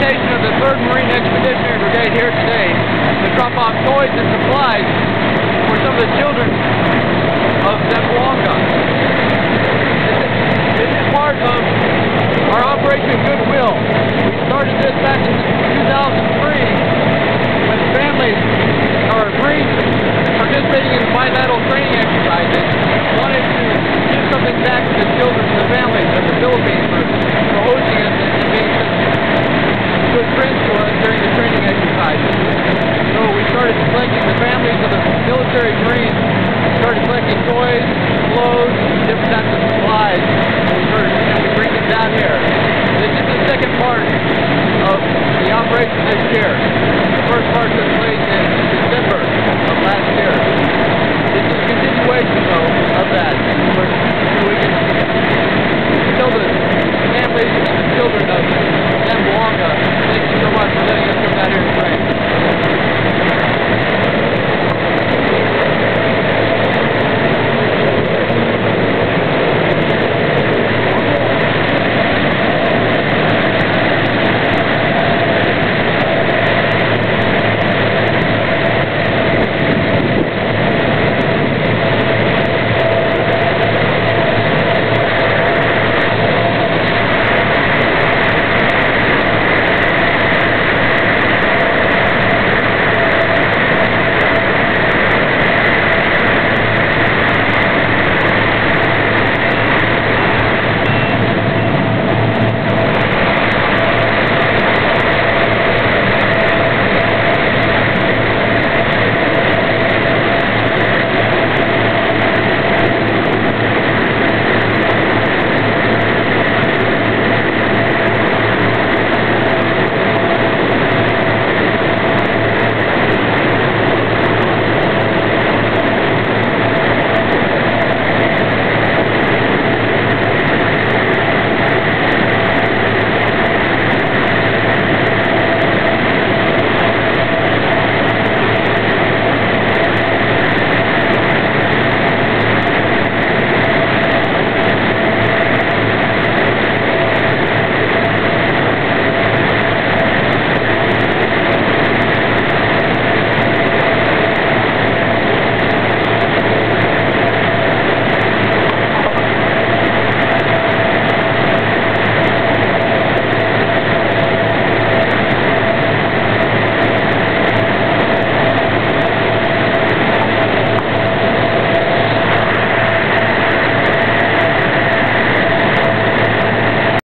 presentation of the 3rd Marine Expeditionary Brigade here today to drop off toys and supplies for some of the children of Zamboanga. This is part of our Operation Goodwill. We started this back in 2003 when families or Marines participating in bilateral training exercises wanted to do something back to the children and the families of the Philippines. this year.